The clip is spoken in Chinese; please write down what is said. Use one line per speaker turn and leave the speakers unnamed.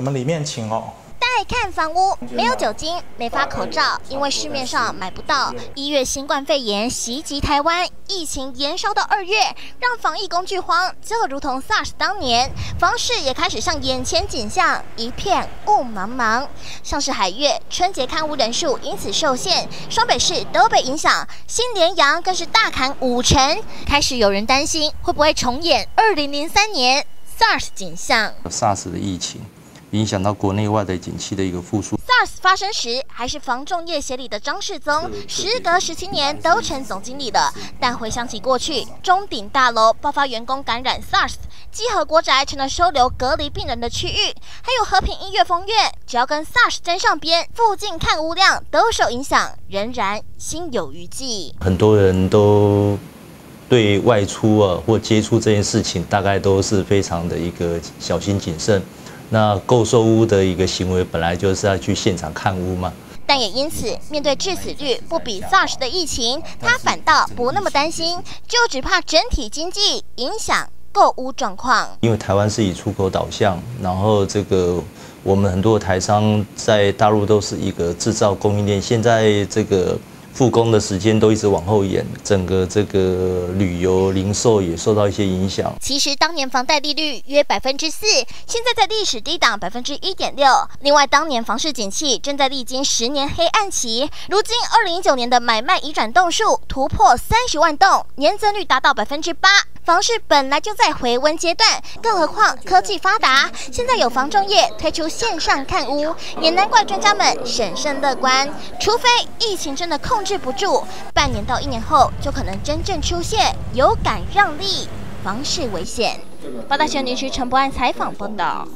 我们里面请哦。
带看房屋，没有酒精，没发口罩，因为市面上买不到。一月新冠肺炎袭击台湾，疫情延烧到二月，让防疫工具荒，就如同 SARS 当年，房市也开始像眼前景象一片雾茫茫。像是海月春节看屋人数因此受限，双北市都被影响，新联阳更是大砍五成。开始有人担心会不会重演二零零三年 SARS 景象
？SARS 的疫情。影响到国内外的景气的一个复苏。
SARS 发生时，还是房仲业协理的张世宗，时隔十七年都成总经理了。但回想起过去，中鼎大楼爆发员工感染 SARS，基和国宅成了收留隔离病人的区域，还有和平音乐风月，只要跟 SARS 沾上边，附近看屋量都受影响，仍然心有余悸。
很多人都对外出啊或接触这件事情，大概都是非常的一个小心谨慎。那购售屋的一个行为本来就是要去现场看屋嘛，
但也因此面对致死率不比 SARS 的疫情，他反倒不那么担心，就只怕整体经济影响购屋状况。
因为台湾是以出口导向，然后这个我们很多台商在大陆都是一个制造供应链，现在这个。复工的时间都一直往后延，整个这个旅游零售也受到一些影响。
其实当年房贷利率约百分之四，现在在历史低档百分之一点六。另外，当年房市景气正在历经十年黑暗期，如今二零一九年的买卖移转栋数突破三十万栋，年增率达到百分之八。房市本来就在回温阶段，更何况科技发达，现在有房仲业推出线上看屋，也难怪专家们审慎乐观。除非疫情真的控控制不住，半年到一年后就可能真正出现有感让利，房市危险。八大新闻区陈博安采访报道。